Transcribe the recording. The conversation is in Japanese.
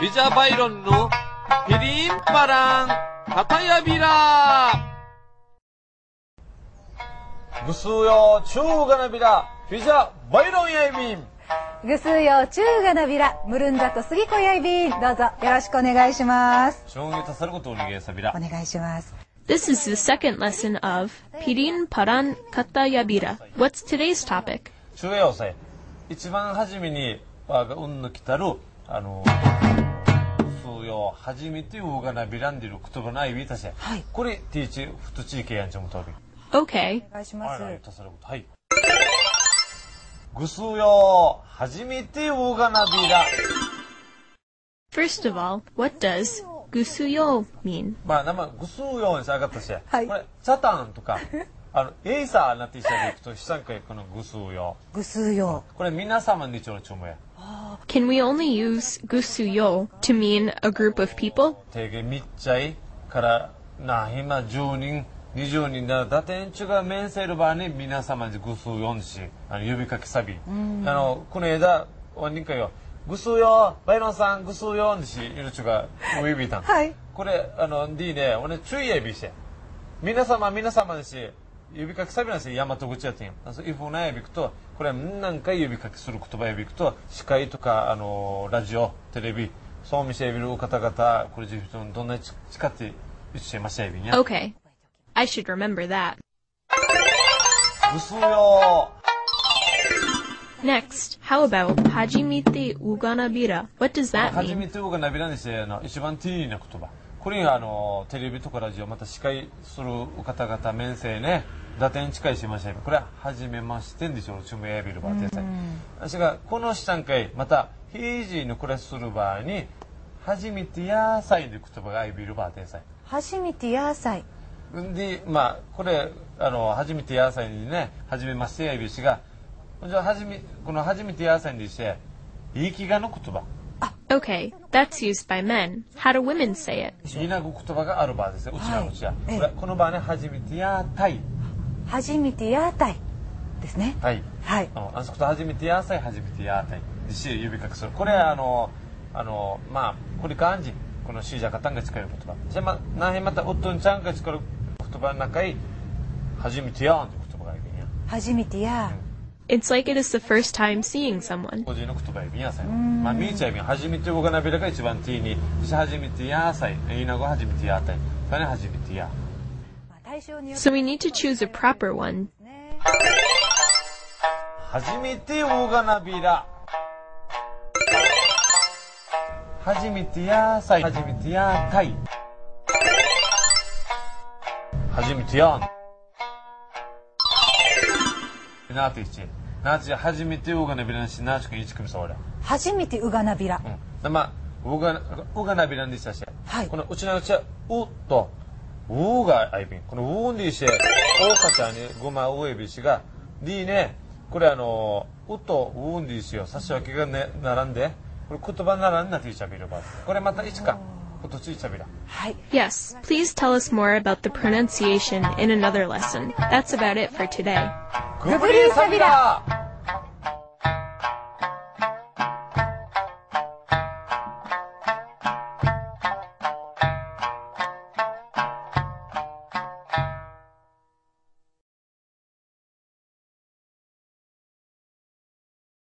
ビジャバイロンのピリンパラン、タタヤビラぐすよ中がな、ビジャバイロン。よ中がなビラ、と。どうぞよろしくお願いします。お願いします。This is the second lesson of ピリンパラ Paran ラ What's today's topic? 中。一番初めに、我が運のたる、あの、初めてうがなびらんでる言葉ないびたしはい。これティーチふとちいけやんちょもとび Okay. お願いします。はいたさること。はい。ぐすよ初めてうがなびら First of all, what does gusuyo mean? まあ名前ぐすよにさ上がったし、はい。これチャタンとか。あのエイサーなっていしたらいくと資産会このぐすよぐすうよ。これ皆様にちょのちょもや Can we only use gusuyo to mean a group of people? 定義みっちゃいからな今10人20人だ打点中が面せる場合に皆様にぐすうよんしあの呼びかけさびあのこの間ワ人かよぐすうよバイロンさんぐすうよんしいるちゅがお呼びたんはい。これあの D ね俺注意やびして皆様皆様にし呼びかけさびなんし大和口やってんあそういうふうなやびくとこれ何回呼びかけする言葉やびくと司会とかあのラジオテレビそう見せやびる方々これ自分どんなに誓って言ってましたやびんや Okay. I should remember that. ぐすうよ Next, how about Hajimite Uganabira? What does that 初 mean? めてがナビラにしてあの一番ティーな言葉これがあのテレビとかラジオまた司会する方々面生ね打点近いしましたよこれは初めましてんでしょう。注名やびる場合でさ私がこの下回また。ヒージーの暮らしする場合に初めてやさいで言葉がいびる場合でさ初めてやさい。でまあこれあの初めてやさいにね初めましてやびしがじゃあ初めこの初めてやさいにしていい気がの言葉 Okay, that's used by men. How do women say it? 言いなく言葉がある場合ですよ。うちらのうちは。ええこれこの場合ね、初めてやたい。初めてやたい。ですね。はい。はい。あそこと初めてやさい、初めてやたい。で、し呼びかけする。これ、あの、あの、まあ、これ漢字。このシージャカタンが使える言葉。じゃあ、ま、なへまた、おっとんちゃんが使える言葉の中に、初めてやんという言葉がいるんや。初めてや。It's like it is the first time seeing someone. So we need to choose a proper one. なびら初めてやさい初めてやたい初めてやんなっていちなち初めて大がなびらんしなしくん一組さわら初めてうがなびら。うんまあ大が大がなびらんでしたしはいこのうちのうちは「う」と「う」があいびんこの「う」にして「おかちゃんにごまうえびしが「り」ねこれあの「う」と「う」にしよ差し分けがね並んでこれ言葉ならんなっていちゃびるばこれまた一かことちいちゃびらはい。Yes, please tell us more about the pronunciation in another lesson. That's about it for today. グブリサビラ